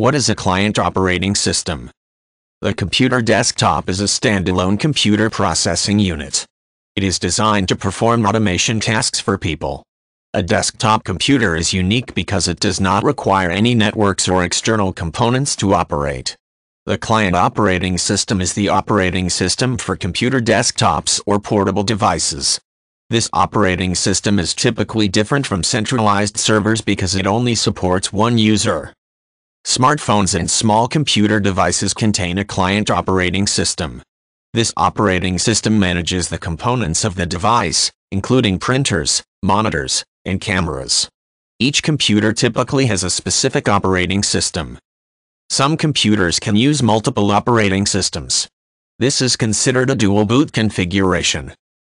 What is a client operating system? The computer desktop is a standalone computer processing unit. It is designed to perform automation tasks for people. A desktop computer is unique because it does not require any networks or external components to operate. The client operating system is the operating system for computer desktops or portable devices. This operating system is typically different from centralized servers because it only supports one user. Smartphones and small computer devices contain a client operating system. This operating system manages the components of the device, including printers, monitors, and cameras. Each computer typically has a specific operating system. Some computers can use multiple operating systems. This is considered a dual boot configuration.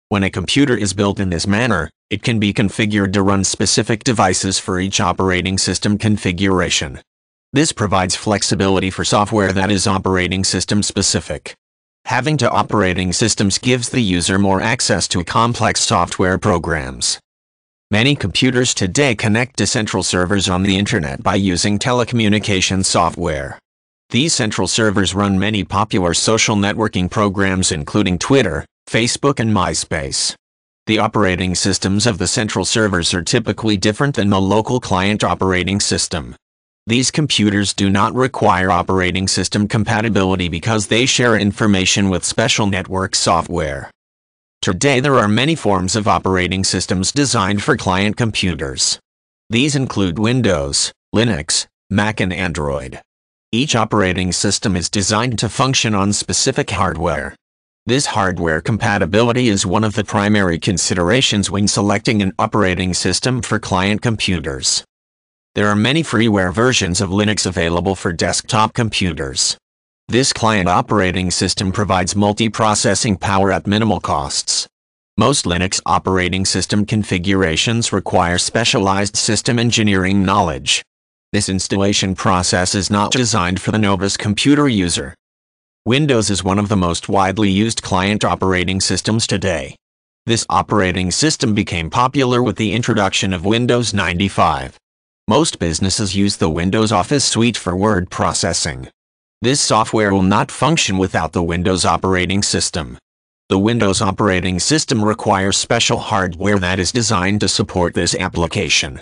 When a computer is built in this manner, it can be configured to run specific devices for each operating system configuration. This provides flexibility for software that is operating system specific. Having two operating systems gives the user more access to complex software programs. Many computers today connect to central servers on the internet by using telecommunication software. These central servers run many popular social networking programs including Twitter, Facebook and MySpace. The operating systems of the central servers are typically different than the local client operating system. These computers do not require operating system compatibility because they share information with special network software. Today there are many forms of operating systems designed for client computers. These include Windows, Linux, Mac and Android. Each operating system is designed to function on specific hardware. This hardware compatibility is one of the primary considerations when selecting an operating system for client computers. There are many freeware versions of Linux available for desktop computers. This client operating system provides multi-processing power at minimal costs. Most Linux operating system configurations require specialized system engineering knowledge. This installation process is not designed for the novice computer user. Windows is one of the most widely used client operating systems today. This operating system became popular with the introduction of Windows 95. Most businesses use the Windows Office suite for word processing. This software will not function without the Windows operating system. The Windows operating system requires special hardware that is designed to support this application.